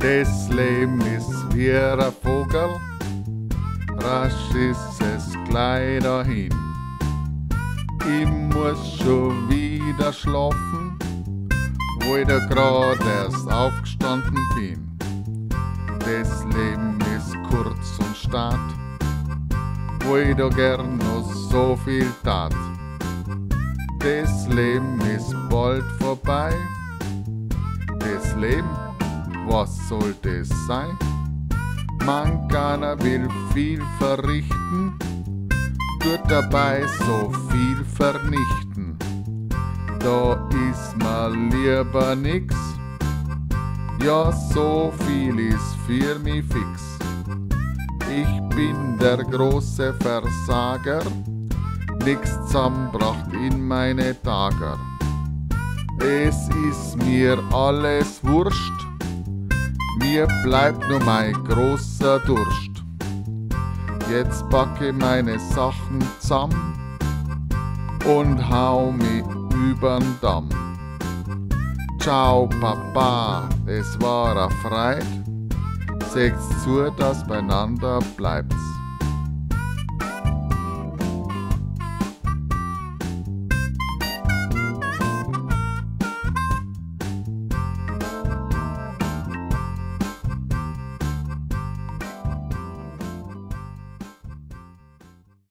Das Leben ist wie ein Vogel, rasch ist es gleich dahin. Ich muss schon wieder schlafen, wo ich da grad erst aufgestanden bin. Das Leben ist kurz und stark, wo ich da gern noch so viel tat. Das Leben ist bald vorbei. Das Leben, was soll das sein? Man keiner will viel verrichten, tut dabei so viel vernichten. Da ist mal lieber nix, ja so viel ist für mich fix. Ich bin der große Versager, nix zusammenbracht in meine Tage. Es ist mir alles wurscht, mir bleibt nur mein großer Durst. Jetzt packe meine Sachen zusammen und hau mich übern Damm. Ciao Papa, es war a Freit, seht's zu, dass beieinander bleibt's.